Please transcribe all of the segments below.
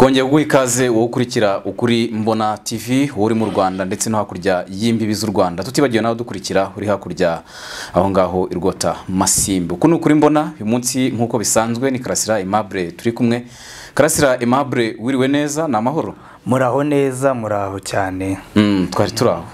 twongeye kuguha ikaze wowe ukurikira ukuri mbona tv uri mu rwanda ndetse no hakurya y'imbibi z'u rwanda. Tutibagiwe nawe dukurikira uri hakurya aho ngaho irwota masimbi. Uku ni ukuri mbona uyu munsi nk'uko bisanzwe ni karasira aimable turi kumwe. Karasira aimable wiriwe neza ni amahoro? Muraho neza muraho cyane. Mm, twari turi aho.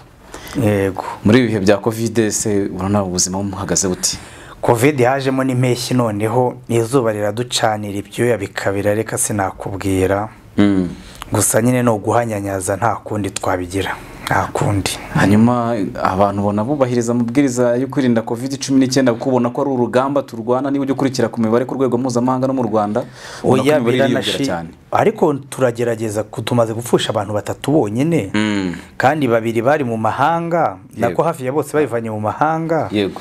Yego. Muri ibi bihe bya kovide se urabona ubuzima bumuhagaze buti? Kovide hajemo n'impeshyi noneho izuba riraducanira ibyuya bikabira reka sinakubwira. Mm. gusa nyine ni uguhanyanyaza nta kundi twabigira nta kundi. Hanyuma abantu ubona bubahiriza amabwiriza yo kwirinda covid cumi n'icyenda kuko ubona ko ari urugamba turwana niba ujya ukurikira ku mibare ku rwego mpuzamahanga no mu rwanda ubona ko oya imibare cyane. Ariko turagerageza tumaze gupfusha abantu batatu bonyine. Mm, kandi babiri bari mu mahanga nako hafi ya bose bayivanye mu mahanga. Yego.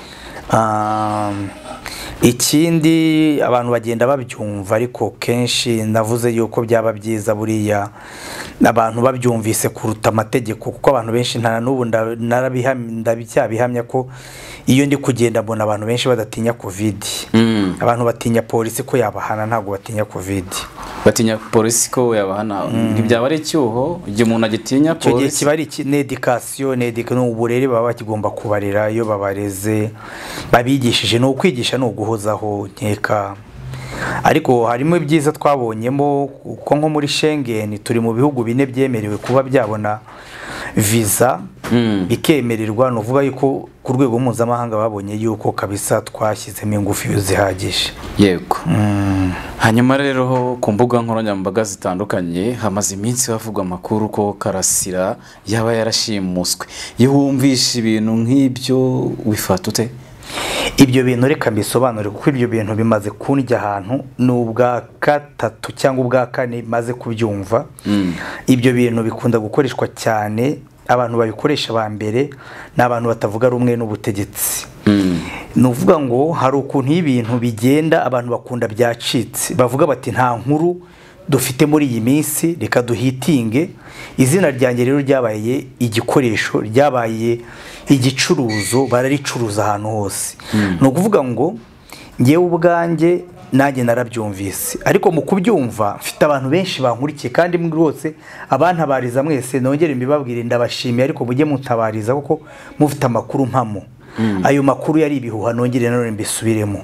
Ikindi abantu bagenda babyumva ariko kenshi navuze yuko byaba byiza buriya abantu babyumvise kuruta amategeko kuko abantu benshi nta n'ubu ndabyabihamya ko iyo ndi kugenda mbona abantu benshi badatinya kovidi Mm. abantu batinya polisi ko yabahana ntabwo batinya kovidi batinya polisi ko yabahana ntibyaba ari icyuho igihe umuntu agitinya icyo gihe polisi. kiba ari iki- ni edikasiyo ni edika- ni uburere baba bagomba kubarera iyo babareze. Babigishije ni ukwigisha ni uguhozaho nkeka. Ariko harimo ibyiza twabonyemo kuko nko muri shengeni turi mu bihugu bine byemerewe kuba byabona viza Mm. bikemererwa. Ni ukuvuga yuko ku rwego mpuzamahanga babonye yuko kabisa twashyizemo ingufu zihagije. Yego. Hanyuma rero ku mbuga nkoranyambaga zitandukanye hamaze iminsi havugwa amakuru ko karasira yaba yarashimuswe. Iyo wumvishe ibintu nk'ibyo wifata ute? Ibyo bintu reka mbisobanure kuko ibyo bintu bimaze kundya ahantu ni ubwa gatatu cyangwa ubwa kane maze kubyumva. Ibyo bintu bikunda gukoreshwa cyane abantu babikoresha ba mbere ni abantu batavuga rumwe n'ubutegetsi. Mm. ni ukuvuga ngo hari ukuntu iyo ibintu bigenda abantu bakunda byacitse. Bavuga bati nta nkuru dufite muri iyi minsi reka duhitinge. Izina ryanjye rero ryabaye igikoresho ryabaye igicuruzo bararicuruza ahantu hose. Ni ukuvuga ngo ngewe ubwanjye nanjye narabyumvise. Ariko mu kubyumva mfite abantu benshi bankurikiye kandi mwe rwose abantabariza mwese nongere mbibabwire ndabashimiye ariko mujye mutabariza kuko mufite amakuru mpamo. Ayo makuru yari ibihuha nongere nanone mbisubiremo.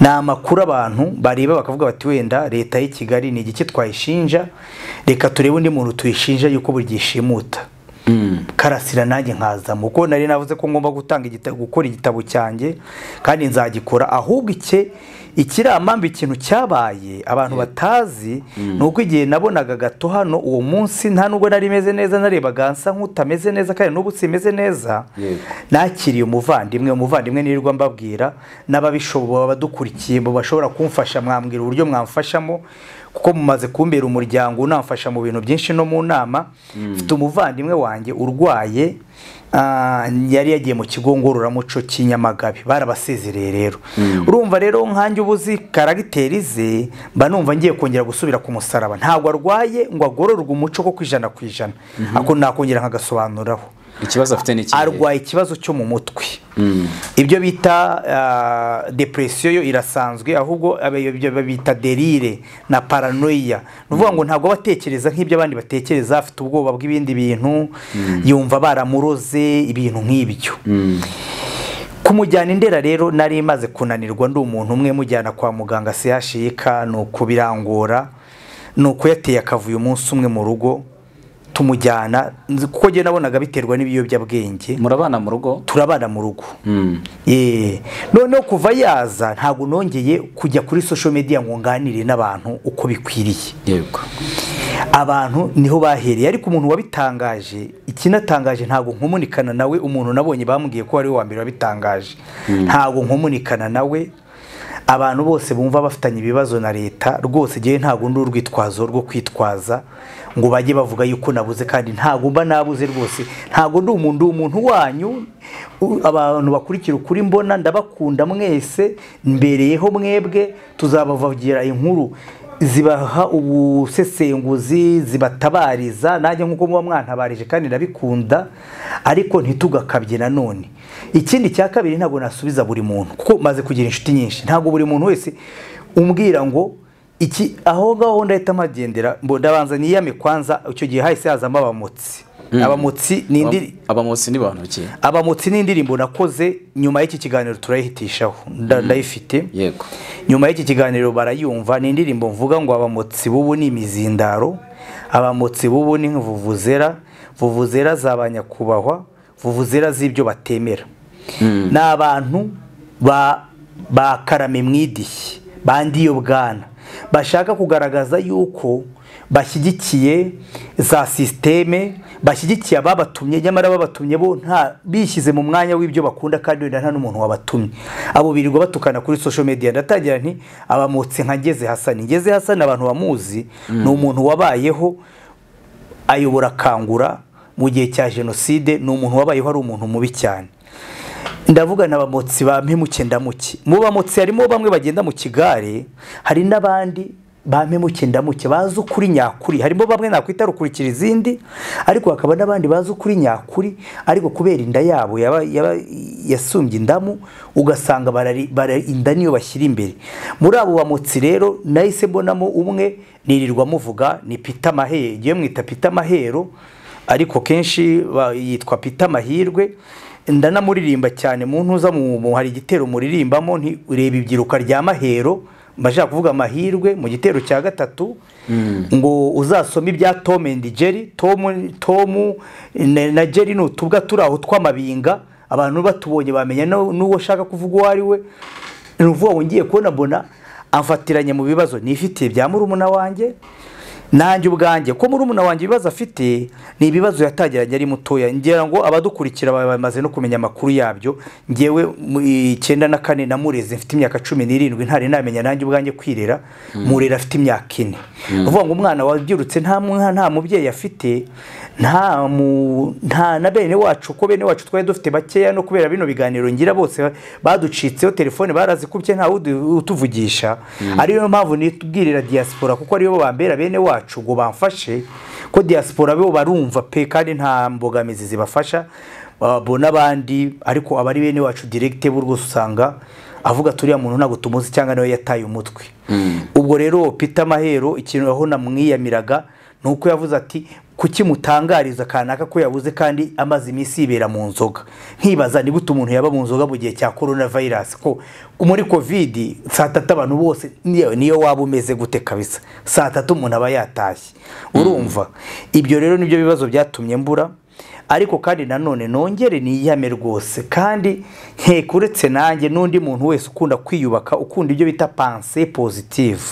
Ni amakuru abantu bareba bakavuga bati wenda leta y'i kigali ni igiki twayishinja? Reka turebe undi muntu tuyishinja yuko buri gihe ishimuta. Mm. karasira nanjye nkazamo kuko nari navuze ko ngomba gutanga gukora igitabo cyanjye kandi nzagikora ahubwo icye ikiramambi ikintu cyabaye abantu batazi ni uko igihe nabonaga gato hano uwo munsi nta nubwo nari meze neza narebaga nsa nk'utameze neza kandi n'ubu simeze neza. Nakiriye umuvandimwe umuvandimwe nirirwa mbabwira n'ababishoboye abadukurikiye mu bashobora kumfasha mwambwira uburyo mwamfashamo kuko mumaze kumbera umuryango unamfasha mu bintu byinshi no mu nama. Mfite umuvandimwe wanjye urwaye yari yagiye mu kigo ngororamuco cy'i Nyamagabe barabasezereye rero. Urumva rero nkanjye uba uzi karagiteri ze mba numva ngiye kongera gusubira ku musaraba. Ntabwo arwaye ngo agororwe umuco ko ku ijana ku ijana ako nakongera nkagasobanuraho. Ikibazo afite ni arwaye ikibazo cyo mu mutwe. Ibyo bita ah, depresiyo yo irasanzwe ahubwo babita derire na paranoia. Ni ukuvuga ngo ntabwo aba atekereza nk'ibyo abandi batekereza afite ubwoba bw'ibindi bintu yumva baramuroze ibintu nk'ibyo. Kumujyana indera rero nari maze kunanirwa ndi umuntu umwe mujyana kwa muganga sehashika ni ukubirangura ni uko yateye akavuyo umunsi umwe mu rugo tumujyana kuko njye nabonaga biterwa n'ibiyobyabwenge. Murabana mu rugo? Turabana mu rugo. Mm. Eh, noneho kuva yaza ntabwo nongeye kujya kuri social media ngo nganire n'abantu uko bikwiriye. Yego. Abantu ni ho bahereye. Ariko umuntu wabitangaje ikinatangaje ntabwo nkomunikana nawe umuntu nabonye bambwiye ko ari we wa mbere wabitangaje. Ntabwo nkomunikana nawe. Abantu bose bumva bafitanye ibibazo na leta rwose ngewe ntabwo ndi urwitwazo rwo kwitwaza. Ngo bajye bavuga yuko nabuze kandi ntabwo mba nabuze rwose. Ntabwo ndi umuntu umuntu wanyu abantu bakurikira ukuri mbona ndabakunda mwese mbereyeho mwebwe tuzabavugira inkuru. Zibaha ubusesenguzi zibatabariza nanjye nk'uko muba mwantabarije kandi ndabikunda ariko ntitugakabye nanone ikindi cya kabiri ntabwo nasubiza buri muntu kuko maze kugira inshuti nyinshi. Ntabwo buri muntu wese umbwira ngo iki aho ngaho ndahita mpagendera mbo ndabanza niyame kwanza icyo gihe hahise hazamo abamotsi. Abamotsi ni indi abamotsi ni bantu ki? Abamotsi ni indirimbo nakoze nyuma y'iki kiganiro turayihitishaho. Nda- ndayifite. Yego. Nyuma y'iki kiganiro barayumva ni indirimbo mvuga ngo abamotsi bubu ni imizindaro abamotsi bubu ni vuvuzera vuvuzera za ba nyakubahwa vuvuzera z'ibyo batemera. Ni abantu ba ba karame mwidishyi bandiyo bwana. Bashaka kugaragaza yuko bashyigikiye za sisiteme bashyigikiye ababatumye nyamara babatumye bo nta bishyize mu mwanya w'ibyo bakunda kandi wenda nta n'umuntu wabatumye. Abo birirwa batukana kuri social media. Ndatangira nti abamotsi nka ngeze hasani ngeze hasani abantu bamuzi ni umuntu wabayeho ayobora kangura mu gihe cya jenoside ni umuntu wabayeho ari umuntu mubi cyane. Ndavuga na bamotsi ba mpemuke ndamuke mu bamotsi harimo bamwe bagenda mu kigare hari n'abandi ba mpemuke ndamuke bazi ukuri nyakuri. Harimo bamwe nakwita rukurikira izindi ariko hakaba n'abandi bazi ukuri nyakuri ariko kubera inda yabo yasumbye indamu ugasanga inda niyo bashyira imbere. Muri abo bamotsi rero nahise mbonamo umwe nirirwa muvuga ni Peter Mahero ngiye mwita Peter Mahero ariko kenshi yitwa Peter Mahirwe. Ndanamuririmba cyane mu ntuza mu mu- hari igitero muririmbamo nti ureba ibyiruka rya mahero mbashaka kuvuga amahirwe mu gitero cya gatatu ngo uzasome ibya Tom and Jerry Tom Tom na Jerry ni utubwa turi aho tw'amabinga abantu batubonye bamenya n'uwo ashaka kuvuga uwo ari we. Ni ukuvuga ngo ngiye kubona mbona amfatiranye mu bibazo. Nifitiye bya murumuna wanjye nanjye ubwanjye ko murumuna wanjye ibibazo afite ni ibibazo yatangiranye ari mutoya. Ngira ngo abadukurikira ba- bamaze no kumenya amakuru yabyo. Ngewe icyenda na kane namureze mfite imyaka cumi n'irindwi ntari namenya. Nanjye ubwanjye kwirera murera afite imyaka ine. Ni ukuvuga ngo umwana wabyirutse nta nta mubyeyi afite nta mu nta na bene wacu ko bene wacu twari dufite bakeya no kubera bino biganiro ngira bose baducitseho telefone barazikubye nta wudu- utuvugisha. Ariyo mpamvu nitubwirira diaspora kuko ari bo bambera bene wacu. Ngo bamfashe ko diaspora bo barumva pe kandi nta mbogamizi zibafasha bo n'abandi ariko abari bene wacu direkite bo rwose usanga avuga turiya muntu ntabwo tumuzi cyangwa nawe yataye umutwe. Ubwo rero Peter Mahero ikintu aho namwiyamiraga ni uko yavuze ati kuki mutangariza kanaka ko yabuze kandi amaze iminsi yibera mu nzoga? Nkibaza ni gute umuntu yaba mu nzoga mu gihe cya virus ko muri covid saa tatu abantu bose niyo waba umeze gute kabisa? Saa tatu umuntu aba yatashye. Urumva? Ibyo rero ni byo bibazo byatumye mbura. Ariko kandi nanone nongere niyame rwose. Kandi nkeka uretse nanjye n'undi muntu wese ukunda kwiyubaka ukunda ibyo bita panse positive.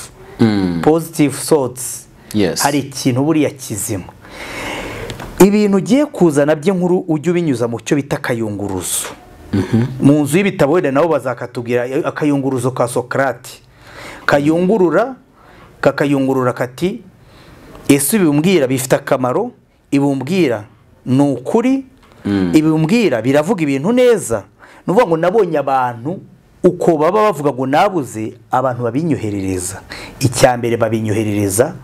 Positive thoughts. Yes. Hari ikintu buriya kizima. Ibintu ugiye kuzana by'inkuru ujye ubinyuza mu cyo bita akayunguruzo. Mu nzu y'ibitabo wenda nabo bazakatubwira akayunguruzo ka sokarate kayungurura kakayungurura kati ese ibimbwira bifite akamaro? Ibimbwira ni ukuri? Ibimbwira biravuga ibintu neza? Ni ukuvuga ngo nabonye abantu uko baba bavuga ngo nabuze abantu babinyoherereza. Icya mbere babinyoherereza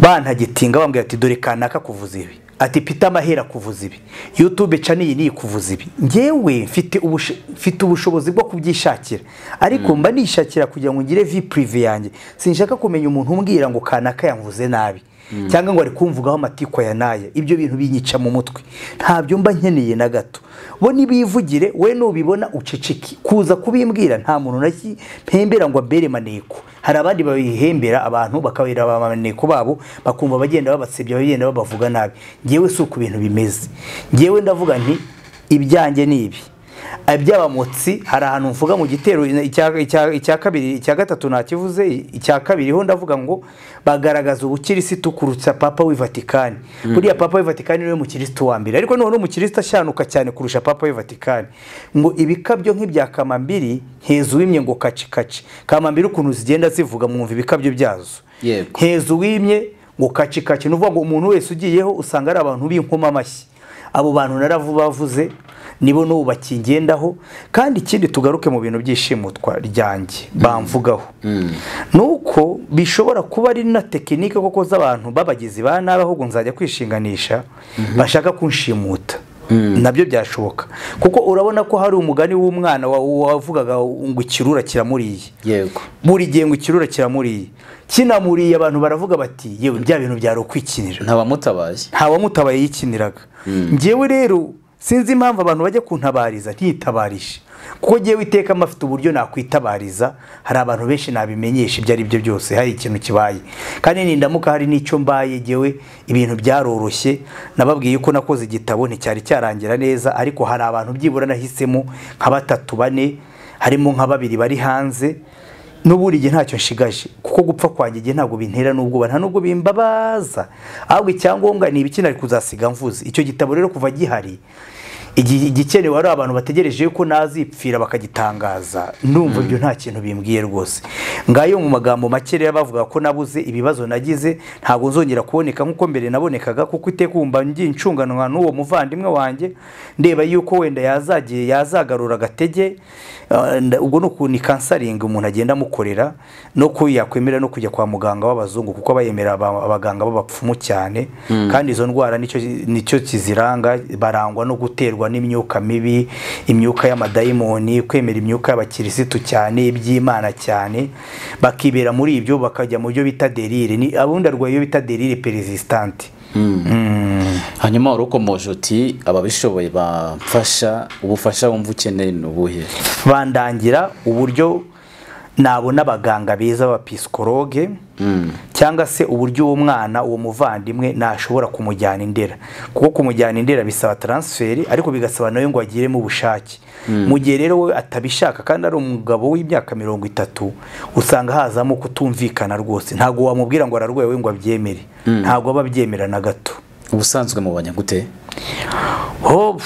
bantagitinga bambwira ati dore kanaka kuvuza ibi. Ati pita amahera kuvuza ibi. Yutube cani iyi niyi kuvuza ibi. Ngewe mfite ubusho- mfite ubushobozi bwo kubyishakira. Ariko mba nishakira kugira ngo ngire vi purive yanjye. Sinshaka kumenya umuntu umbwira ngo kanaka yamvuze nabi. Cyangwa ngo ari kumvugaho amatiko ya naya ibyo bintu binyica mu mutwe. Ntabyo mba nkeneye na gato. Bo nibivugire we nubibona uceceke. Kuza kubimbwira nta muntu naki mpembera ngo ambere maneko. Hari abandi babihembera abantu bakabera abamaneko babo bakumva bagenda babasebya bagenda babavuga nabi. Ngewe si uko ibintu bimeze. Ngewe ndavuga nti ibyanjye ni ibi. Iby'abamotsi hari ahantu mvuga mu gitero icya- kabiri icya gatatu ntakivuze icya kabiri ho ndavuga ngo bagaragaza ubukirisitu kurutsa papa w'i vatikani. Buriya papa w'i vatikani ni we mukirisitu wa mbere ariko noneho umukirisitu ashyanuka cyane kurusha papa w'i vatikani. Ngo ibikabyo nk'ibya kamambiri heza uwimye ngo kaci kaci. Kamambiri ukuntu zigenda zivuga mwumva ibikabyo byazo. Uwimye ngo kaci kaci. Ni ukuvuga ngo umuntu wese ugiyeho usanga ari abantu b'inkoma amashyi abo bantu naravubavuze nibo n'ubu bakingendaho kandi ikindi tugaruke mu bintu by'ishimutwa ryanjye bamvugaho. Ni uko bishobora kuba ari na tekinike koko z'abantu b'abagizi ba nabi ahubwo nzajya kwishinganisha bashaka kunshimuta. Nabyo byashoboka. Kuko urabona ko hari umugani w'umwana wa- wavugaga ngo ikirura kiramuriye. Yego. Buri gihe ngo ikirura kiramuriye. Kinamuriye abantu baravuga bati yewe bya bintu byari ukwikinira. Nta wamutabaye. Yikiniraga. Ngewe rero sinzi impamvu abantu bajya kuntabariza ntitabarishe kuko ngewe iteka mafite uburyo nakwitabariza hari abantu benshi nabimenyesha ibyo ari byo byose hari ikintu kibaye. Kandi nindamuka hari n'icyo mbaye ngewe ibintu byaroroshye nababwiye ko nakoze igitabo nticyari cyarangira neza ariko hari abantu byibura nahisemo nka batatu bane harimo nka babiri bari hanze n'ubundi igihe ntacyo nshigaje. Kuko gupfa kwanjye igihe ntabwo bintera n'ubwoba nta n'ubwo bimbabaza. Ahubwo icyangombwa ni ibiki nari kuzasiga mvuze. Icyo gitabo rero kuva gihari igi- igikenewe ari abantu bategereje ko nazipfira bakagitangaza. Ndumva ibyo nta kintu bimbwiye rwose. Ngayo mu magambo make rero bavuga ko nabuze ibibazo nagize ntabwo nzongera kuboneka nk'uko mbere nabonekaga kuko iteka wumva ngiye ncunganwa n'uwo muvandimwe wanjye ndeba yuko wenda yazagiye yazagarura agatege ubwo ni ukuntu ni kansaringi umuntu agenda amukorera no ko yakwemera no kujya kwa muganga w'abazungu kuko aba yemera aba- abaganga b'abapfumu cyane. Kandi izo ndwara ni cyo kiziranga barangwa no guterwa n'imyuka mibi imyuka y'amadayimoni kwemera imyuka y'abakirisitu cyane iby'imana cyane. Bakibera muri ibyo bakajya mu byo bita derire ni abundi arwaye iyo bita derire peresistante. Hanyuma wari ukomoje uti ababishoboye bamfasha ubufasha wumva ukeneye ni ubuhe? Bandangira uburyo nabona abaganga beza b'abapisikologe cyangwa se uburyo uwo mwana uwo muvandimwe nashobora kumujyana indera. Kuko kumujyana indera bisaba taransiferi ariko bigasaba nawe ngo agiremo ubushake. Mu gihe rero we atabishaka kandi ari umugabo w'imyaka mirongo itatu usanga hazamo kutumvikana rwose. Ntabwo wamubwira ngo ararwaye we ngo abyemere. Ntabwo aba abyemera na gato. Ubusanzwe mu banyagute Oh,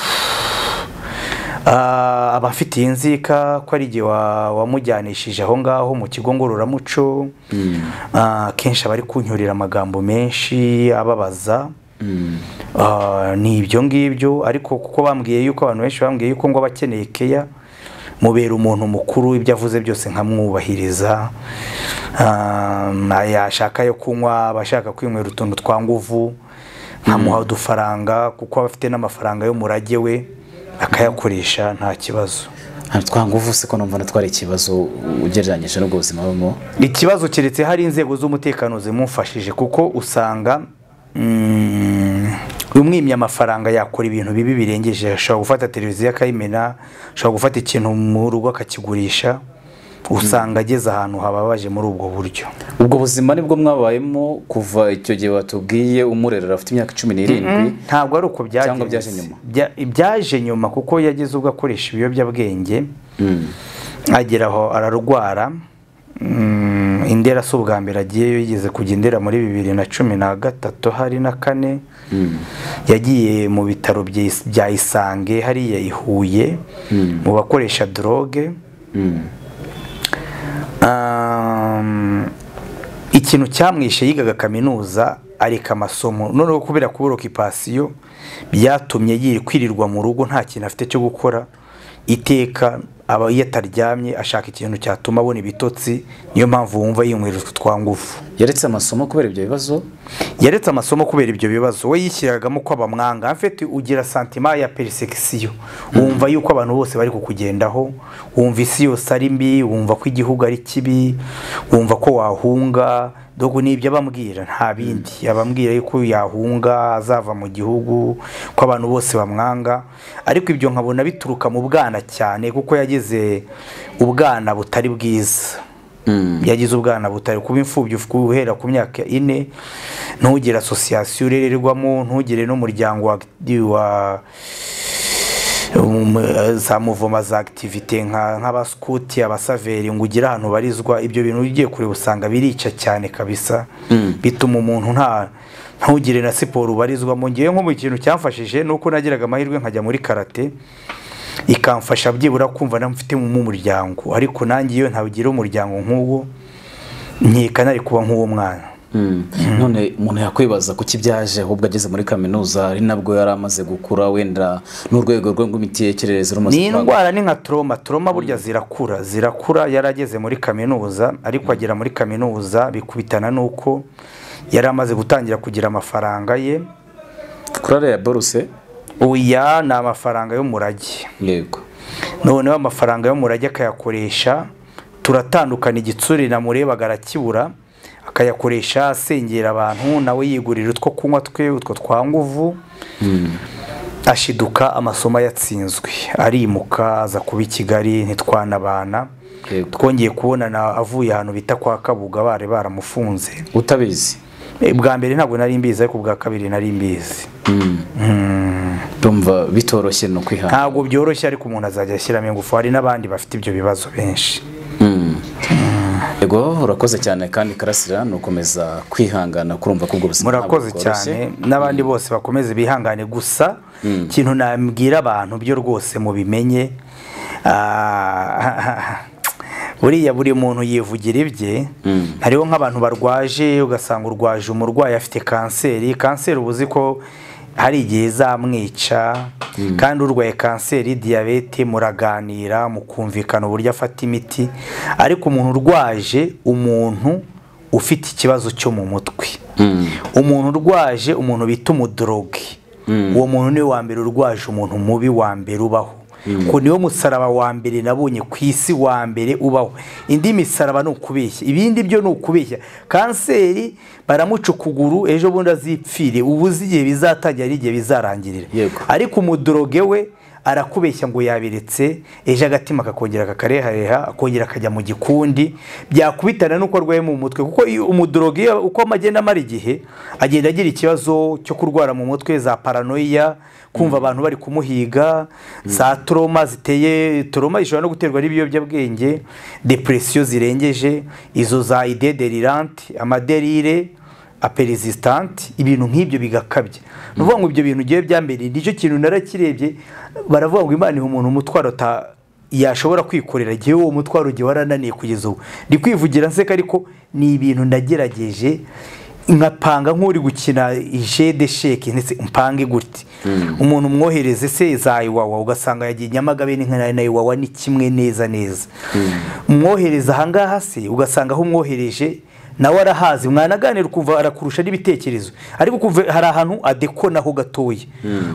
ah, abafitiye inzika ko ari igihe wa- wamujyanishije aho ngaho mu kigo ngororamuco. Ah, kenshi aba ari kunyurira amagambo menshi ababaza. Ah, ni ibyo ngibyo ariko kuko bambwiye yuko abantu benshi bambwiye yuko ngo aba akeneye keya mubera umuntu mukuru ibyo avuze byose nkamwubahiriza. Ah, yashaka yo kunywa abashaka kwinywera utuntu twa nguvu. Nkamuha udufaranga kuko aba afite n'amafaranga y'umurage we akayakoresha nta kibazo. Twanguvu se ko numva natwara ikibazo ugereranyije n'ubwo buzima bubamo ikibazo keretse hari inzego z'umutekano zimufashije kuko usanga mm, umwimye amafaranga yakora ibintu bibi birengeje ashobora gufata televiziyo akayimena ashobora gufata ikintu mu rugo akakigurisha. Usanga ageze ahantu hababaje muri ubwo buryo. Ubwo buzima ni bwo mwabayemo kuva icyo gihe watubwiye umurerera afite imyaka cumi n'irindwi ntabwo ari uko byaje nyuma? Bya- byaje nyuma kuko yageze ubwo akoresha ibiyobyabwenge agera aho ararwara. Mm, indera si ubwa mbere agiyeyo yigeze kujya indera muri bibiri na cumi na gatatu hari na kane. Yagiye mu bitaro bya- isange hariya i huye. Mu bakoresha droge Um, ikintu cyamwishe yigaga kaminuza areka amasomo. Noneho kubera kubura okipasiyo byatumye yiri kwirirwa mu rugo nta kintu afite cyo gukora. Iteka aba iyo ataryamye ashaka ikintu cyatuma abona ibitotsi niyo mpamvu wumva yinywera utwo twa ngufu yaretse amasomo kubera ibyo bibazo? Yaretse amasomo kubera ibyo bibazo. We yishyiragamo ko abamwanga. Afite ugira santima ya perisekisiyo wumva yuko abantu bose bari kukugendaho wumva isi yose ari mbi wumva ko igihugu ari kibi wumva ko wahunga dogo ni byo abambwira nta bindi. Abambwira yuko yahunga azava mu gihugu ko abantu bose bamwanga. Ariko ibyo nkabona bituruka mu bwana cyane kuko yagize ubwana butari bwiza. Yagize ubwana butari kuba imfubyi guhera ku myaka ine ntugire asosiyasiyo urererwamo ntugire n'umuryango wa, za muvoma za akitivite nk'abasikuti abasaveri ngo ugire ahantu barizwa ibyo bintu ugiye kureba usanga birica cyane kabisa. Bituma umuntu nta ntugire na siporo ubarizwamo. Ngewe nko mu kintu cyamfashije ni uko nagiraga amahirwe nkajya muri karate. Ikamfasha byibura kumva namfite mu muryango. Ariko nanjye iyo ntagira umuryango nk'uwo nkeka nari kuba nk'uwo mwana none umuntu yakwibaza kuki byaje ahubwo ageze muri kaminuza ari nabwo yari amaze gukura wenda n'urwego rwe rw'imitekerereze rumaze ni indwara ni nka toroma toroma burya zirakura. Zirakura yari ageze muri kaminuza ariko agera muri kaminuza bikubitana n'uko yari amaze gutangira kugira amafaranga ye. Kuri ariya boruse oya ni amafaranga y'umurage yego. Noneho amafaranga y'umurage akayakoresha turatandukana igitsuri namurebaga arakibura. Akayakoresha asengera abantu nawe yigurira utwo kunywa twe utwo twa nguvu. Ashiduka amasomo yatsinzwe. Arimuka aza kuba i kigali ntitwanabana. Twongeye kubonana avuye ahantu bita kwa kabuga bari baramufunze. Utabizi? Eh, bwa mbere ntabwo nari mbizi ariko bwa kabiri nari mbizi. Ndumva bitoroshye no kwihana ntabwo byoroshye ariko umuntu azajya ashyiramo ingufu. Hari n'abandi bafite ibyo bibazo benshi. Yego urakoze cyane kandi karasira ni ukomeza kwihangana kurumva ko ubwo buzima murakoze cyane. N'abandi bose bakomeze bihangane gusa ikintu nabwira abantu byo rwose mubimenye ah, buriya buri muntu yivugira ibye. Hariho nk'abantu barwaje ugasanga urwaje umurwayi afite kanseri. Kanseri uba uzi ko hari igihe izamwica kandi urwaye kanseri diyabete muraganira mukumvikana uburyo afata imiti. Ariko umuntu urwaje umuntu ufite ikibazo cyo mu mutwe. Umuntu urwaje umuntu bita umudoroge uwo muntu ni we wa mbere urwaje umuntu mubi wa mbere ubaho. Ko niwo musaraba wa mbere nabonye ku isi wa mbere ubaho. Indi misaraba ni ukubeshya. Ibindi byo ni ukubeshya. Kanseri baramuca ukuguru ejo bundi azipfire. Ubu uzi igihe bizatangira n'igihe bizarangirira ariko umudoroge we arakubeshya ngo yabiretse ejo agatima kakongera kakarehareha akongera akajya mu gikundi. Byakubitana n'uko arwaye mu mutwe kuko iyo- uko agenda amara igihe agenda agira ikibazo cyo kurwara mu mutwe za paranoia kumva abantu bari kumuhiga za toroma ziteye toroma zishobora no guterwa n'ibiyobyabwenge depresiyo zirengeje izo za ide delirante amaderire aperesisitanti ibintu nk'ibyo bigakabya. Ni ukuvuga ngo ibyo bintu ugiye byambereye ni cyo kintu narakirebye baravuga ngo imana iha umuntu umutwaro yashobora kwikorera igihe uwo mutwaro ugiye warananiye kugeza ubu. Ndi kwivugira nseka ariko ni ibintu nagerageje nkapanga nk'uri gukina ijede sheke ndetse mpange gutya umuntu umwohereze se za iwawa ugasanga yagiye nyamagabe na iwawa ni kimwe neza neza. Umwohereza ahangaha se ugasanga aho umwohereje nawe arahazi mwanaganira ukumva arakurusha n'ibitekerezo. Ariko hari ahantu adekonaho gatoya.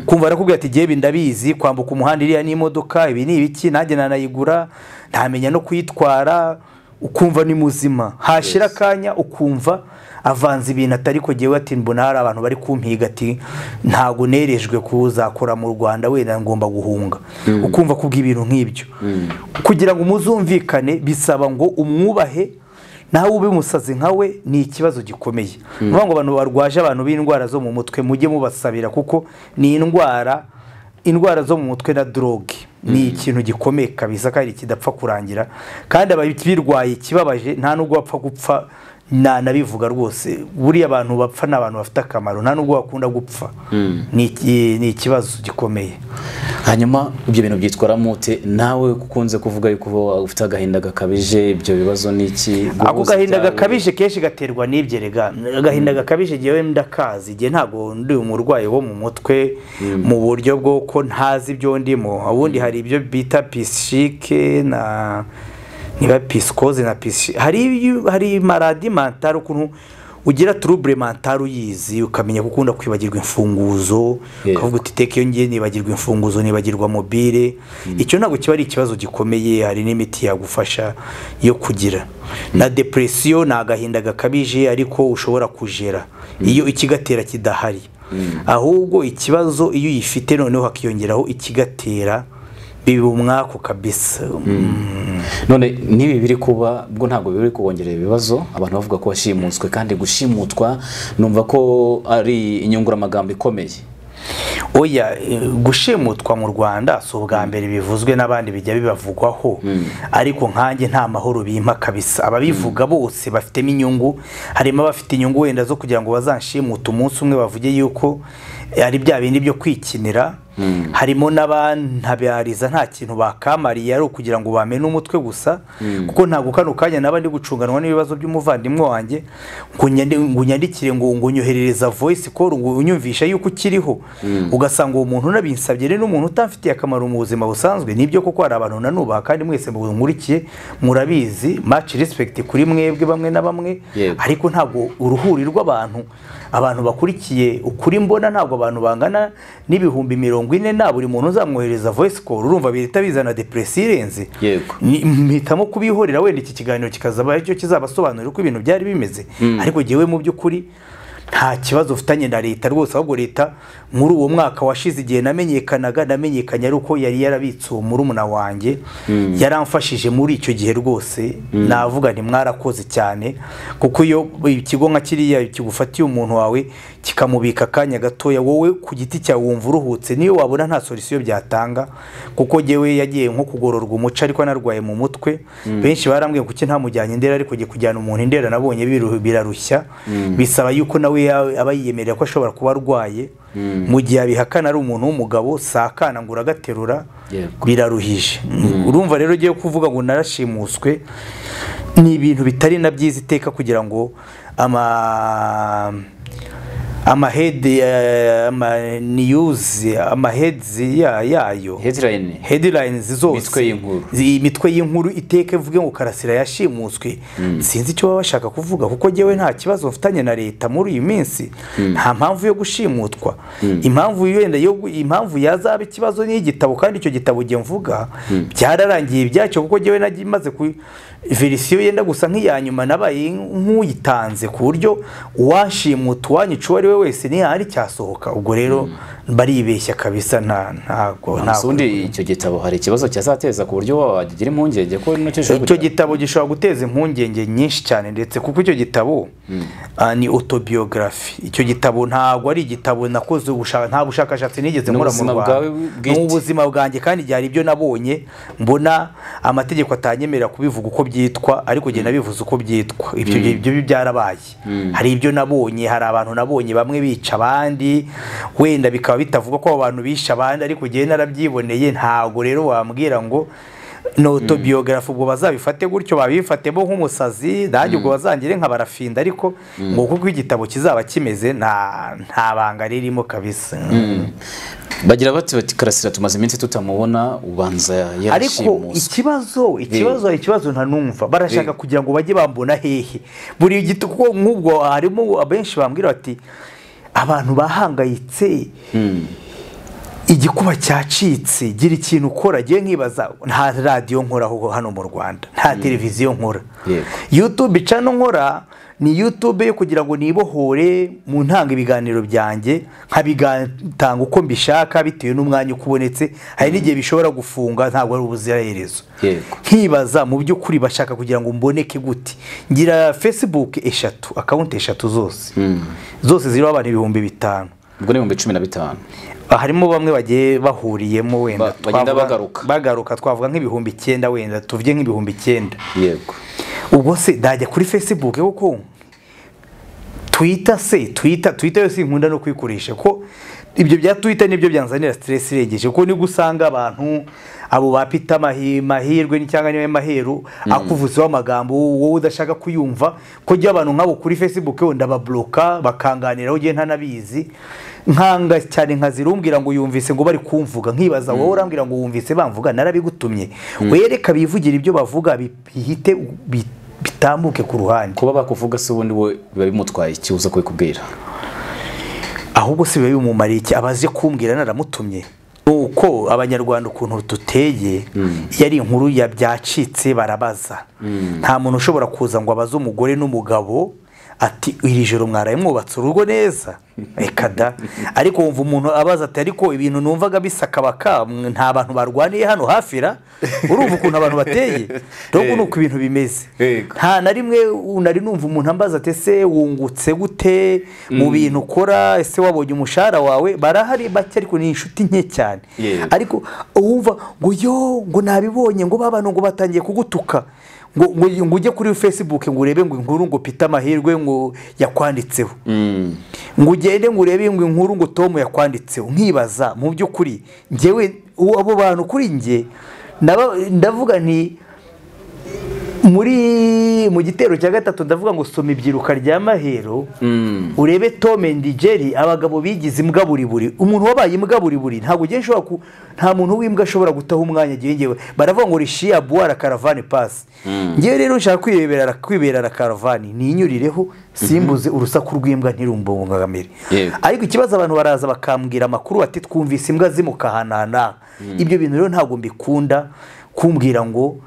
Kumva arakubwira ati jyewe ndabizi kwambuka umuhanda iriya n'imodoka ibi ni ibiki nanjye nanayigura ntamenya no kuyitwara ukumva ni muzima. Hashira akanya ukumva avanze ibintu atari ko jyewe ati mbona hari abantu bari kumpiga ati ntabwo nerejwe kuzakora mu rwanda wenda ngomba guhunga. Ukumva kubwa ibintu nk'ibyo kugira ngo muzumvikane bisaba ngo umwubahe nawe ube umusazi nkawe ni ikibazo gikomeye. Ni ukuvuga ngo abantu barwaje abantu b'indwara zo mu mutwe mujye mubasabira kuko ni indwara indwara zo mu mutwe na doroge ni ikintu gikomeye kabisa kandi kidapfa kurangira. Kandi ababirwaye ikibabaje nta nubwo bapfa gupfa nanabivuga rwose buriya abantu bapfa ni abantu bafite akamaro nta nubwo bakunda gupfa. Ni iki- ni ikibazo gikomeye. Hanyuma ibyo bintu byitwaramo ute nawe ukunze kuvuga yuko uba ufite agahinda gakabije ibyo bibazo ni iki? Ako gahinda gakabije kenshi gaterwa n'ibyo rega agahinda gakabije ngewe ndakazi igihe ntabwo ndi umurwayi wo mu mutwe mu buryo bwo ko ntazi ibyo ndimo. Ubundi hari ibyo bita pisishike na niba pisikoze na pisi hari maradi mantari ukuntu ugira turubure mantari uyizi ukamenya ko ukunda kwibagirwa imfunguzo ukavuga uti iteka iyo ngiye nibagirwa imfunguzo nibagirwa mobile. Icyo ntabwo kiba ari ikibazo gikomeye hari n'imiti yagufasha yo kugira. Na depresiyo ni agahinda gakabije ariko ushobora kujera. Iyo ikigatera kidahari. Ahubwo ikibazo iyo uyifite noneho hakiyongeraho ikigatera biba umwaku kabisa. Mm. none n'ibi biri kuba bwo ntabwo biri kubongerera ibibazo abantu bavuga ko washimutswe kandi gushimutwa numva ko ari inyunguramagambo ikomeye. Oya gushimutwa mu rwanda si ubwa mbere bivuzwe n'abandi bijya bibavugwaho. Ariko nkanjye nta mahoro bimpa kabisa. Ababivuga bose bafitemo inyungu. Harimo abafite inyungu wenda zo kugira ngo bazanshimute umunsi umwe bavuge yuko ari bya bindi byo kwikinira. Harimo n'abantabariza nta kintu bakamariye ari ukugira ngo bamene umutwe gusa kuko ntabwo kano kanya naba ndi gucunganwa n'ibibazo by'umuvandimwe wanjye ngo nyandi- ngo unyandikire ngo unyoherereza voice call ngo unyumvisha yuko ukiriho. Ugasanga uwo muntu unabinsabye rero n'umuntu utamfitiye akamaro mu buzima busanzwe ni byo koko hari abantu nanubaha kandi mwese munkurikiye murabizi match respect kuri mwebwe bamwe na bamwe. Ariko ntabwo uruhuri rw'abantu abantu bakurikiye ukuri mbona ntabwo abantu bangana n'ibihumbi mirongo mirongo ine na buri muntu uzamwohereza voice call urumva bihita bizana depresi irenze Yego. Mpitamo kubihorera wenda iki kiganiro kikazaba ari cyo kizabasobanurira uko ibintu byari bimeze. Ariko jyewe mu by'ukuri nta kibazo ufitanye na leta rwose ahubwo leta muri uwo mwaka washize igihe namenyekanaga namenyekanye ari uko yari yarabitse uwo murumuna wanjye. Yaramfashije muri icyo gihe rwose. Navuga nti mwarakoze cyane kuko iyo ikigo nka kiriya kigufatiye umuntu wawe kikamubika akanya gatoya wowe ku giti cyawe wumva uruhutse niyo wabona nta solisiyo byatanga kuko jyewe yagiye nko kugororwa umuco ariko anarwaye mu mutwe. Benshi barambwiye kuki ntamujyanye indera ariko kujyana umuntu indera nabonye birarushya. Bisaba yuko nawe ya- aba yiyemerera ko ashobora kuba arwaye mu gihe abihakana ari umuntu w'umugabo si akana ngo uragaterura biraruhije. Urumva rero ugiye kuvuga ngo narashimuswe ni ibintu bitari na byiza iteka kugira ngo ama amahedi amaniyuzi amahedi ya- yayo. Headline. Headlines zose. Imitwe y'inkuru. iteka ivuge ngo karasira yashimuswe. Sinzi icyo baba bashaka kuvuga kuko jyewe nta kibazo mfitanye na leta muri iyi minsi. Nta mpamvu yo gushimutwa. Impamvu wenda yo gu- impamvu yazaba ikibazo n'igitabo kandi icyo gitabo mvuga byararangiye ibyacyo kuko jyewe nagiye maze ku verisiyo yenda gusa nk'iya nyuma nabaye nk'uyitanze ku buryo uwashimuta uwanyica uwo ari we wese ntihari cyasohoka. Ubwo rero baribeshya kabisa nta ntago gusa ntago ubundi icyo gitabo hari ikibazo cyazateza ku buryo wagira impungenge ko icyo gitabo gishobora guteza impungenge nyinshi cyane ndetse kuko icyo gitabo ah, ni autobiography. Icyo gitabo ntabwo ari igitabo nakoze nta bushakashatsi nigeze Ni nkora mu Rwanda. ni ubuzima bwanjye kandi byari ibyo nabonye mbona amategeko atanyemerera kubivuga uko byitwa ariko njye nabivuze uko byitwa. Ibyo ibyo byo byarabaye hari ibyo nabonye hari abantu nabonye bamwe bica abandi wenda bikaba bitavuga ko abo bantu bishe abandi ariko njyewe narabyiboneye ntabwo rero wambwira ngo ni autobiography ubwo bazabifate gutyo babifatemo nk'umusazi nanjye ubwo bazangire nka barafinda ariko ngo kuko igitabo kizaba kimeze nta banga ririmo kabisa. Bagira bati bati karasira tumaze iminsi tutamubona ubanza ariko yarashimuswe. ikibazo ikibazo ikibazo ntanumva. Barashaka kugira ngo bajye bambona hehe. Buri gito kuko nk'ubwo harimo abenshi bambwira bati abantu bahangayitse igikuba cyacitse gira ikintu ukora ngiye nkibaza nta radiyo nkoraho hano mu rwanda nta televiziyo nkora. Yutube cano nkora ni yutube yo kugira ngo nibohore mu ntanga ibiganiro byanjye nkabigatanga uko mbishaka bitewe n'umwanya uko ubonetse hari n'igihe bishobora gufunga ntabwo ari ubuziraherezo. Nkibaza mu by'ukuri bashaka kugira ngo mboneke gute. Ngira facebook eshatu akawunti eshatu zose. Zose ziriho abantu ibihumbi bitanu. Ubwo ni ibihumbi cumi na bitanu. Harimo bamwe bagiye bahuriyemo wenda. Bagaruka. bagaruka twavuga nk'ibihumbi icyenda wenda tuvuge nk'ibihumbi icyenda. Yego. Ubwo se ndajya kuri facebook kuko twita se twita twita yo sinkunda no kuyikoresha ko ibyo bya twita ni byo byanzanira stress irengeje kuko ni bwo usanga abantu abo bapita mahirwe cyangwa ni we maheru akuvuzeho amagambo wowe udashaka kuyumva ko jya abantu nk'abo kuri facebook wenda babloka bakanganiraho ugiye ntanabizi nkanga cyane nkazirumbwira ngo yumvise ngo bari kumvuga nkibaza wowe urambwira ngo wumvise bamvuga narabigutumye. Wereka bivugira ibyo bavuga bi- bihite bi- bitambuke ku ruhande. Kuba bakuvuga se ubundi we biba bimutwaye iki? Uza kubikubwira ahubwo si biba bimumariye iki? Abaje kumbwira naramutumye. Nuko abanyarwanda ukuntu duteye iyo ari inkuru ya byacitse barabaza nta muntu ushobora kuza ngo abaze umugore n'umugabo ati iri joro mwaraye mwubatse urugo neza. Reka da. Ariko wumva umuntu abaza ati ariko ibintu numvaga bisakabaka nta bantu barwaniye hano hafi ra urumva ukuntu abantu bateye. Rero ni uko ibintu bimeze. Nta na rimwe nari numva umuntu ambaza ati ese wungutse gute? Mu bintu ukora? Ese wabonye umushahara wawe? Barahari bake ariko ni inshuti nke cyane. Ariko uwumva ngo yo ngo nabibonye ngo ba bantu ngo batangiye kugutuka. Ngo ngo ngo ujye kuri facebook ngo urebe ngo inkuru ngo pita amahirwe ngo yakwanditseho. Ngo ugende ngo urebe ngo inkuru ngo tom yakwanditseho. Nkibaza mu by'ukuri uwo- abo bantu kuri ndaba- ndavuga nti muri mu gitero cya gatatu ndavuga ngo soma ibyiruka rya mahero urebe Tom and Jerry abagabo bigize imbwa buri buri. Umuntu wabaye imbwa buri buri ntabwo ugiye ushobora ku nta muntu w'imbwa ashobora gutaha umwanya agiye ngewe. Baravuga ngo rishiya buwara karavani pasi ngewe rero kwirebera kwibera la karavani ninyurireho simbuze urusaku rw'imbwa ntirumbungamire ariko ikibazo abantu baraza bakambwira amakuru ati twumvise imbwa zimukahanana. Ibyo bintu rero ntabwo mbikunda kumbwira ngo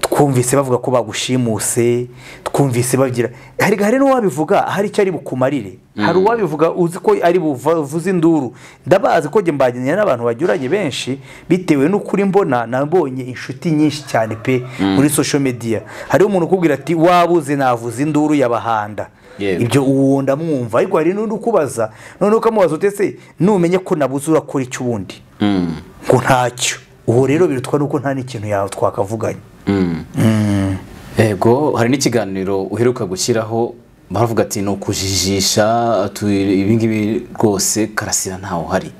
twumvise bavuga ko bagushimuse twumvise bagira hari hari n'uwabivuga hari icyo ari bukumarire. Hari uwabivuga uzi ko ari buvuze induru. Ndabazi ko njye mbageneye n'abantu banyuranye benshi bitewe n'ukuri mbona nabonye inshuti nyinshi cyane pe muri social media. Hariho umuntu ukubwira ati wabuze navuze induru y'abahanda. Ibyo uwo ndamwumva. Ariko hari n'undi ukubaza noneho ukamubaza uti ese numenye ko nabuze urakora icyo ubundi? Ngo ntacyo. Uwo rero birutwa nuko nta n'ikintu yawe twakavuganye yego hari n'ikiganiro uheruka gushyiraho baravuga ati ni ukujijisha ibi ngibi rwose karasira ntawe uhari.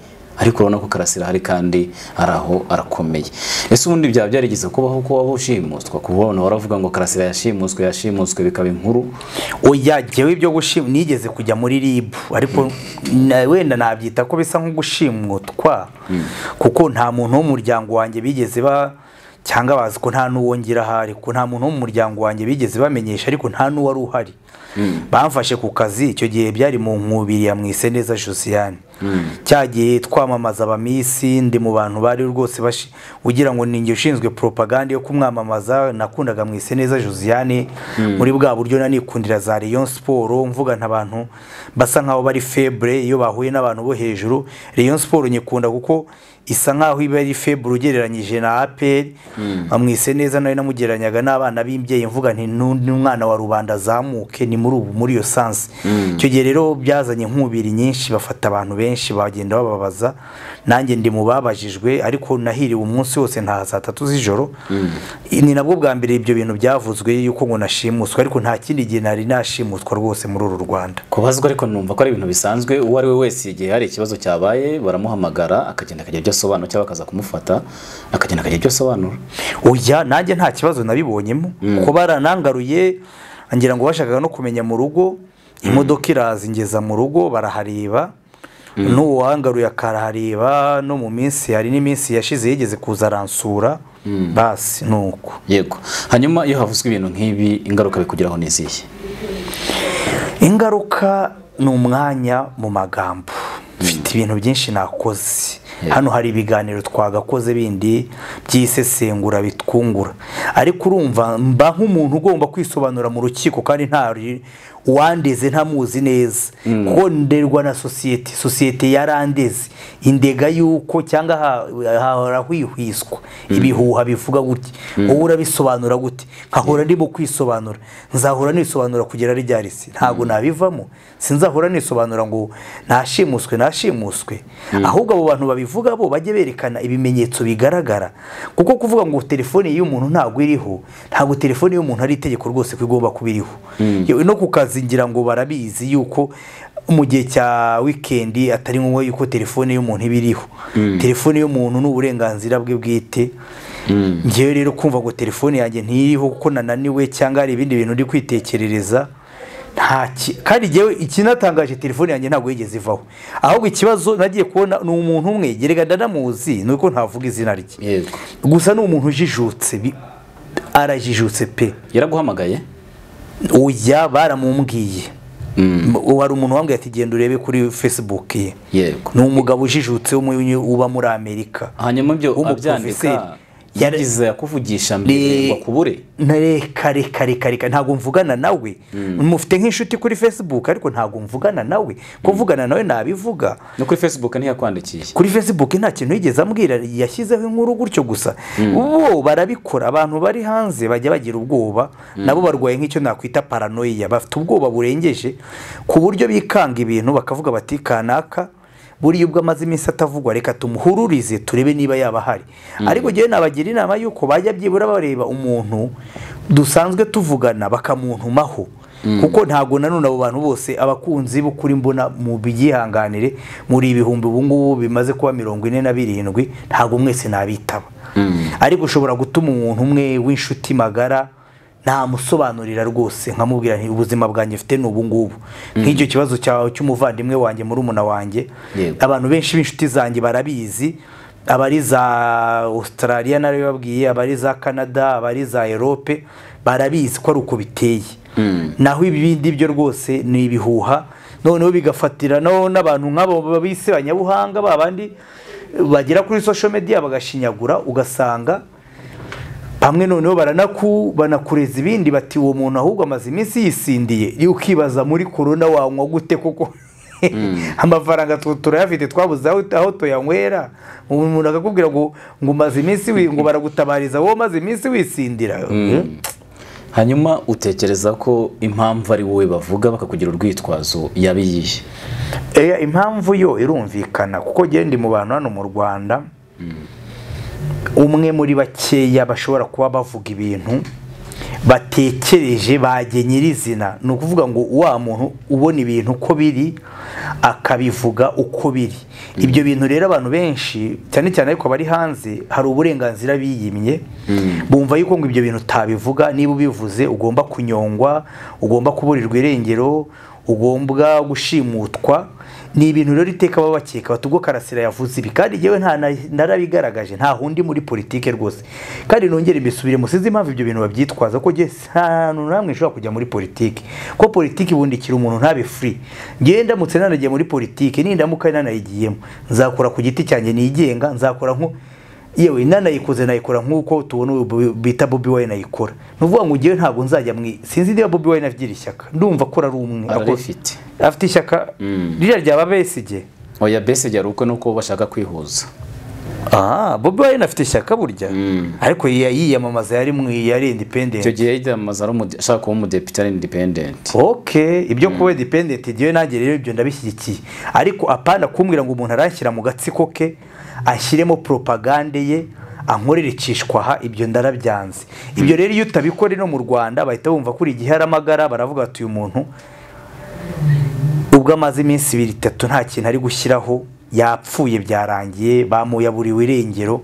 Ariko urabona ko karasira ahari kandi ari aho arakomeye. Ese ubundi byaba byarigeze kubaho ko waba ushimuswa kubona waravuga ngo karasira yashimuswe yashimuswe bikaba inkuru. Oya jyewe ibyo gushima nigeze kujya muri ribu ariko wenda nabyita ko bisa nko gushimutwa kuko nta muntu wo mu muryango wanjye bigeze ba cyangwa bazi ko nta n'uwo ngira ahari ko nta muntu wo mu muryango wanjye bigeze bamenyesha ariko nta n'uwari uhari. Bamfashe ku kazi icyo gihe byari mu nkubiri ya mwiseneza josiane. Cya gihe twamamaza abamisi ndi mu bantu bari rwose bashi ugira ngo ninjye ushinzwe propaganda yo kumwamamaza nakundaga mwiseneza josiane. Muri bwa buryo nanikundira za Rayon Sport mvuga nta bantu basa nkaho bari febre iyo bahuye n'abantu bo hejuru. Rayon Sport nyikunda kuko isa nkaho iba ari febre ugereranyije na APR bamwise neza nawe namugereranyaga n'abana b'imbyeyi mvuga nti n'undi mwana wa rubanda azamuke ni muri ubu muri iyo sansi icyo gihe rero byazanye nkubiri nyinshi bafata abantu benshi. Bagenda bababaza. Nanjye ndi mu babajijwe ariko nahiriwe umunsi wose nta saa tatu z'ijoro. Ni nabwo bwa mbere ibyo bintu byavuzwe yuko ngo nashimuswe ariko nta kindi gihe nari nashimuswa rwose muri uru rwanda. Kubazwa ariko numva ko ari ibintu bisanzwe uwo ari we wese igihe hari ikibazo cyabaye baramuhamagara akagenda akagira ibyo asobanura cyangwa bakaza kumufata akagenda akagira ibyo asobanura. Oya nanjye nta kibazo nabibonyemo. Kuko baranangaruye ngira ngo bashakaga no kumenya mu rugo imodoka iraza ingeza mu rugo barahareba n'uwo wangaruye akarahareba no mu minsi hari n'iminsi yashize yigeze kuza aransura basi ni uko yego. Hanyuma iyo havuzwe ibintu nk'ibi ingaruka bikugeraho ni izihe ingaruka ni umwanya mu magambo. Mfite ibintu byinshi nakoze. Hano hari ibiganiro twagakoze bindi by'isesengura bitwungura. Ariko urumva mba nk'umuntu ugomba kwisobanura mu rukiko kandi nta uwandeze ntamuzi neza. Kuko nderwa na sosiyete sosiyete yarandeze. Indega yuko cyangwa hahora hwihwiswa. Ibihuha bivuga gutya. Wowe urabisobanura gute? Nkahora ndimo kwisobanura. Nzahora nisobanura kugera ryarisi ntabwo nabivamo. Sinzahora nisobanura ngo nashimuswe nashimuswe. Ahubwo abo bantu babivuga bo bajye berekana ibimenyetso bigaragara. Kuko kuvuga ngo telefone y'umuntu ntabwo iriho ntabwo telefone y'umuntu ari itegeko rwose ko igomba kuba iriho. No ku kazi ngira ngo barabizi yuko mu gihe cya wikendi atari ngombwa yuko telefone y'umuntu iba iriho. Telefone y'umuntu ni uburenganzira bwe bwite. Ngewe rero kumva ngo telefone yanjye ntiriho kuko nananiwe cyangwa hari ibindi bintu uri kwitekerereza kandi ngewe ikinatangaje telefone yanjye ntabwo yigeze ivaho. Ahubwo ikibazo nagiye kubona ni umuntu umwe gerega ndanamuzi ni uko ntavuga izina rye. Gusa ni umuntu ujijutse arajijutse pe. Yaraguhamagaye? Uya baramumbwiye wari umuntu wambwiye ati genda urebe kuri facebook. Ye ni umugabo ujijutse uba muri amerika. Hanyuma ibyo abyandika yagize yakuvugisha mbere ngo akubure? reka reka reka reka ntabwo mvugana nawe. Mufite nk'inshuti kuri facebook ariko ntabwo mvugana nawe. Kuvugana nawe nabivuga. No kuri facebook ntiyakwandikiye kuri facebook nta kintu yigeze ambwira. Yashyizeho inkuru gutyo gusa. Bo barabikora abantu bari hanze bajya bagira ubwoba nabo barwaye nk'icyo nakwita paranoia. Bafite ubwoba burengeje ku buryo bikanga ibintu bakavuga bati kanaka. Buriya ubwo amaze iminsi atavugwa reka tumuhururize turebe niba yaba ahari. Ariko ngewe nabagira inama y'uko bajya byibura bareba umuntu dusanzwe tuvugana bakamuntumaho. Kuko ntabwo nanone abo bantu bose abakunzi b'ukuri mbona mu byihanganire muri ibihumbi ubu ngubu bimaze kuba mirongo ine na birindwi ntabwo mwese nabitaba. Ariko ushobora gutuma umuntu umwe w'inshuti magara namusobanurira rwose nkamubwira nti ubuzima bwanjye mfite ni ubu ngubu nk'icyo kibazo cyawe cy'umuvandimwe wanjye murumuna wanjye Yego. abantu benshi b'inshuti zanjye barabizi. Abari za australia narabibabwiye abari za canada abari za erope barabizi ko ari uko biteye. Naho ibindi byo rwose ni ibihuha. Noneho bigafatira n'abantu nk'abo bise abanyabuhanga babandi bagera kuri social media bagashinyagura ugasanga bamwe noneho baranaku banakureza ibindi bati uwo muntu ahubwo amaze iminsi yisindiye. Ukibaza muri korona wanywa gute kuko amafaranga tu- turayafite twabuze aho tuyanywera. Umuntu akakubwira ngo ngo umaze iminsi ngo baragutabariza wowe umaze iminsi wisindira. Hanyuma utekereza ko impamvu ari wowe bavuga bakakugira urwitwazo yaba iyihe? Eya, impamvu yo irumvikana kuko genda mu bantu hano mu rwanda. Umwe muri bakeya bashobora kuba bavuga ibintu batekereje bajye nyirizina ni ukuvuga ngo wa muntu ubona ibintu uko biri akabivuga uko biri. Ibyo bintu rero abantu benshi cyane cyane ariko abari hanze hari uburenganzira biyimye. Bumva yuko ngo ibyo bintu utabivuga niba ubivuze ugomba kunyongwa ugomba kuburirwa irengero ugomba gushimutwa. Ni ibintu rero iteka baba bakeka bati ubwo karasira yavuze ibi. Kandi na- narabigaragaje nta hundi muri politike rwose. Kandi nongere mbisubire musize impamvu ibyo bintu babyitwaza ko nta hantu namwe nshobora kujya muri politike. Ko politike ibundikira umuntu ntabe free. Ngewe ndamutse nanagiye muri politike nindamuka nanayigiyemo. Nzakora ku giti cyanjye nigenga nzakora nko yewe nanayikoze nayikora nk'uko tubona uyu bu- bita Bobi Wine ayikora. Ni ukuvuga ngo ngewe ntabwo nzajya mu sinzi niba Bobi Wine agira ishyaka. Ndumva akora ari umwe. Ararifite afite ishyaka ririya ryaba besige oya bese ryari uko nuko bashaka kwihuza. Ah Bobi Wine afite ishyaka burya. Ariko yiya- yiyamamaza yari mu yari icyo independent gihe yiyamamaza ari ashaka kuba umudepite ari independent. Ok ibyo kuba independent igihe nanjye rero ibyo ndabishyigikiye. Ariko apana kumbwira ngo umuntu aranshyira mu gatsiko ke ashyiremo propagande ye ankorere icishwaha ibyo ndarabyanze. Ibyo rero iyo utabikora no mu rwanda bahita bumva kuri igihe aramagara baravuga ati uyu muntu ubwo amaze iminsi ibiri itatu nta kintu ari gushyiraho yapfuye byarangiye bamuyaburiwe irengero.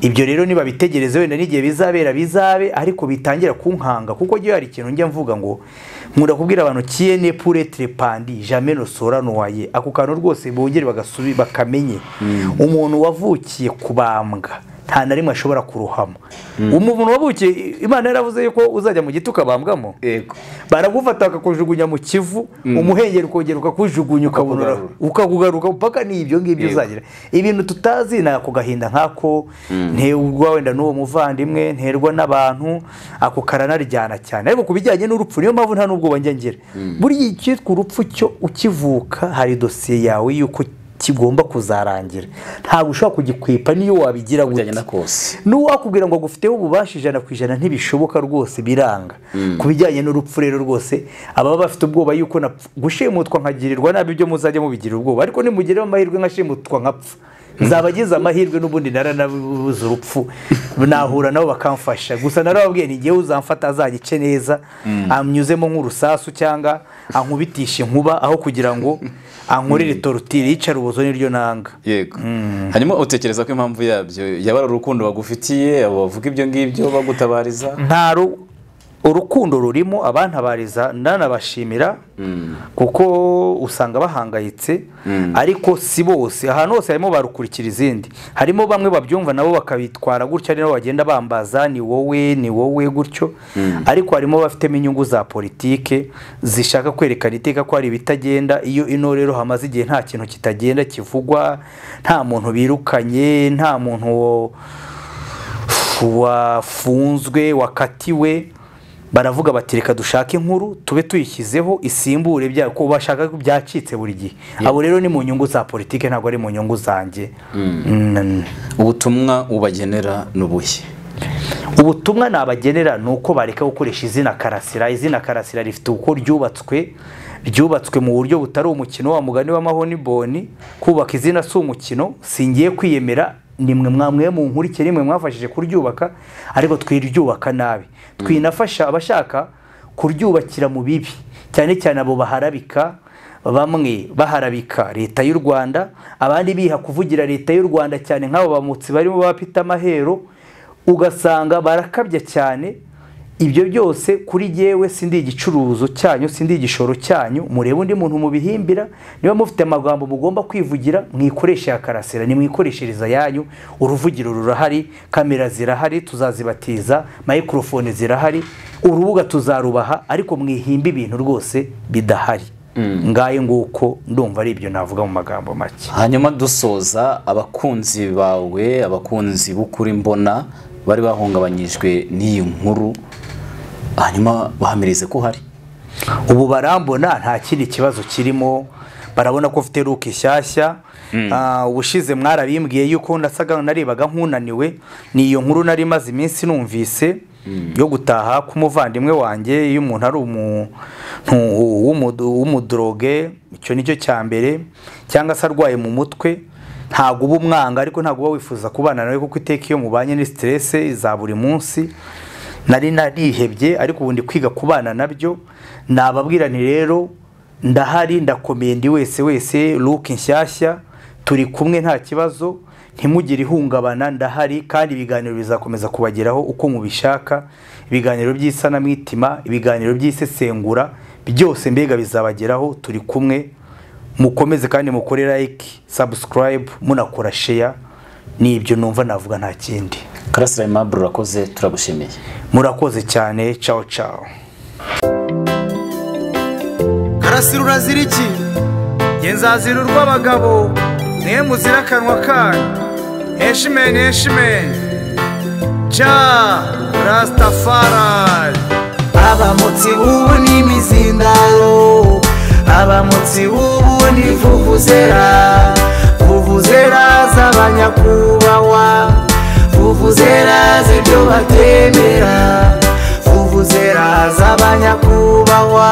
Ibyo rero nibabitegereze wenda n'igihe bizabera bizabe ariko bitangira kunkanga kuko iyo hari ikintu njya mvuga ngo nkunda kubwira abantu kiyene pure trepandi jamais no sora noye ako kantu rwose bongere bagasubi bakamenye. Umuntu wavukiye kubambwa nta na rimwe ashobora kuruhama. Umuntu wavukiye imana yaravuze yuko uzajya mu giti ukabambwamo baragufata bakakujugunya mu kivu umuhengeri ukongera ukakujugunya ukakugaruka. mpaka ni ibyo ngibyo uzagira. Ibintu tutazi ni ako gahinda nk'ako nterwa wenda n'uwo muvandimwe nterwa n'abantu ako karanaryana cyane. Ariko ku bijyanye n'urupfu niyo mpamvu nta n'ubwo njya ngira. Buriya icyitwa urupfu cyo ukivuka hari dosiye yawe y'uko kigomba kuzarangira. Ntabwo ushobora kugikwepa niyo wabigira kose. N'uwakubwira ngo agufiteho ububasha ijana ku ijana ntibishoboka rwose biranga. Ku bijyanye n'urupfu rero rwose ababa bafite ubwoba yuko gushimutwa nkagirirwa nabi ibyo muzajya mubigira ubwoba ariko nimugiraho amahirwe nkashimutwa nkapfa. Nzaba agize amahirwe n'ubundi naranabuze urupfu. Nahura nabo bakamfasha. Gusa narababwiye ni ngewe uzamfata azagice neza. Amnyuzemo nk'urusasu cyangwa ankubitisha inkuba aho kugira ngo ankorere torutire yicara ubuzo niryo nanga. Yego. Hanyuma utekereza ko impamvu yabyo yaba ari urukundo bagufitiye abo bavuga ibyo ngibyo bagutabariza urukundo rurimo abantabariza ndanabashimira kuko usanga bahangayitse ariko si bose. Ahantu hose harimo barukurikira izindi. Harimo bamwe babyumva nabo bakabitwara gutyo ari nabo bagenda bambaza ni wowe ni wowe gutyo. Ariko harimo bafitemo inyungu za politike zishaka kwerekana iteka ko hari ibitagenda. Iyo ino rero hamaze igihe nta kintu kitagenda kivugwa nta muntu birukanye nta muntu wafunzwe wakatiwe baravuga bati reka dushake inkuru tube tuyishyizeho isimbure ko bashaka byacitse buri gihe. Abo rero ni mu nyungu za politike ntabwo ari mu nyungu zanjye. Mm. ubutumwa ubagenera n'ubuhe ubutumwa nabagenera ni uko bareka gukoresha izina karasira. Izina karasira rifite uko ryubatswe ryubatswe mu buryo butari umukino wa mugani w'amahoniboni kubaka izina si umukino singiye kwiyemera nimwe mwamwe mu nkurikire nimwe mwafashije kuryubaka ariko twiryubaka nabi. Twinafasha abashaka kuryubakira mu bibi. Cyane cyane abo baharabika bamwe baharabika leta y'u rwanda abandi biha kuvugira leta y'u rwanda cyane nk'abo bamutsi barimo bapita amahero ugasanga barakabya cyane ibyo byose kuri jyewe sindi igicuruzo cyanyu sindi igishoro cyanyu murebe undi muntu mubihimbira niba mufite amagambo mugomba kwivugira mwikoreshe ya karasira nimwikoreshereza yanyu uruvugiro rurahari kamera zirahari tuzazibatiza mayikorofone zirahari urubuga tuzarubaha ariko mwihimba ibintu rwose bidahari. Ngaye nguko ndumva ari ibyo navuga mu magambo make. Hanyuma dusoza abakunzi bawe abakunzi b'ukuri mbona bari bahungabanyijwe n'iyi nkuru. Hanyuma bahamirize ko uhari. Ubu barambona nta kindi kibazo kirimo barabona ko ufite ruke nshyashya Ah, ubushize mwarabimbwiye yuko nasaga narebaga nk'unaniwe ni iyo nkuru nari maze iminsi numvise yo gutaha k'umuvandimwe wanjye iyo umuntu ari umuntu w'umudoroge icyo ni cyo cya mbere cyangwa se arwaye mu mutwe ntabwo uba umwanga ariko ntabwo uba wifuza kubana nawe kuko iteka iyo mubanye ni siterese za buri munsi. Nari narihebye ariko ubu ndi kwiga kubana na byo nababwira nti rero ndahari ndakomeye ndi wese wese luke nshyashya turi kumwe nta kibazo ntimugire ihungabana ndahari kandi ibiganiro bizakomeza kubageraho uko mubishaka ibiganiro by'isanamitima ibiganiro by'isesengura byose mbega bizabageraho turi kumwe mukomeze kandi mukore like subscribe munakora share ni ibyo numva navuga nta kindi. Karasira aimable urakoze turagushimiye. Murakoze cyane ciao ciao. Karasira urazira iki? Nge nzazira urw'abagabo ni we muzira akanwa kanyu? Heshimeni heshimeni ja rasitafari abamotsi b'ubu ni imizindaro abamotsi b'ubu ni vuvuzera. Vuvuzera z'abanyakubahwa vuvuzera z'ibyo batemera vuvuzera z'abanyakubahwa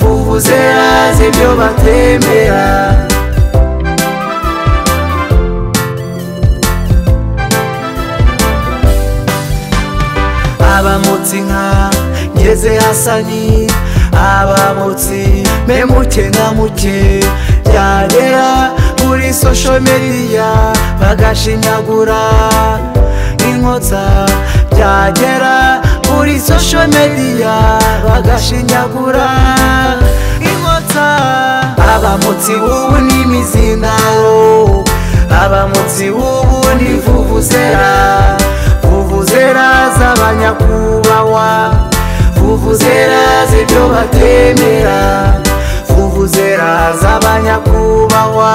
vuvuzera z'ibyo batemera abamotsi nka ngeze hasani abamotsi memuke na muke byagera kuri social media bagashinyagura inkotsa byagera kuri social media bagashinyagura inkotsa abamotsi b'ubu ni imizindaro abamotsi b'ubu ni vuvuzera vuvuzera z'abanyakubahwa vuvuzera z'ibyo batemera. Vuvuzera z'abanyakubahwa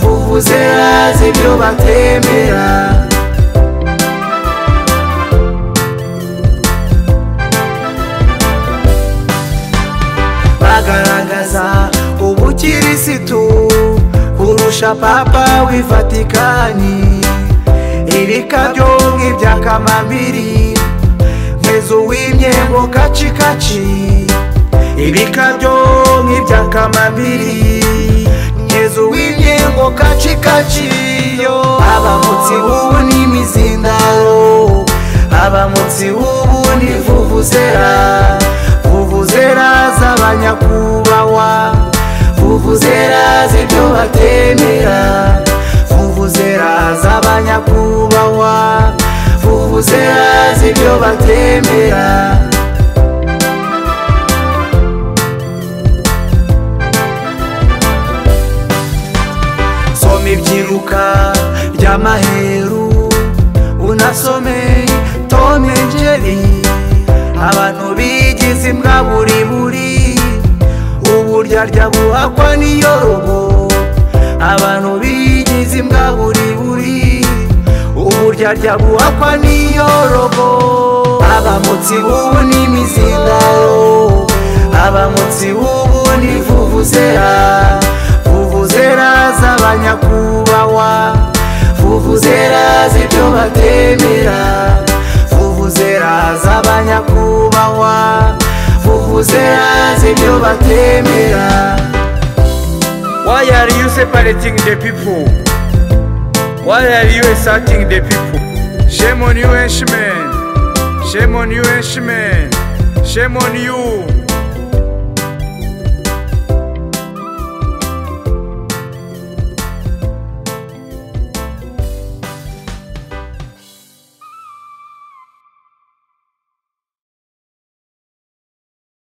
vuvuzera z'ibyo batemera. Bagaragaza ubukirisitu kurusha papa w'i vatikani ibikabyo nk'ibya kamambiri nkezo w'imyembo kacikaci ibikabyo nk'ibya kamambiri nkezo w'imyembo kacikaci yo. Abamutsi b'ubu ni imizindaro abamutsi b'ubu ni vuvuzera vuvuzera z'abanyakubahwa vuvuzera z'ibyo batemera vuvuzera z'abanyakubahwa vuvuzera z'ibyo batemera. Ibyiruka ry'amaheru unasome tome njeri. Abantu bigize imbwa buri buri. Uburyarya buhakwa n'iyorobo abantu bigize imbwa buri buri. Uburyarya buhakwa n'iyorobo abamutsi b'ubu ni imizindaro abamutsi b'ubu ni vuvuzera vuvuzera z'abanyakubahwa vuvuzera z'ibyo batemera vuvuzera z'abanyakubahwa vuvuzera z'ibyo batemera Why are you separating the people? Why are you assaulting the people? Shame on you, Henchman. Shame on you, Henchman. Shame on you.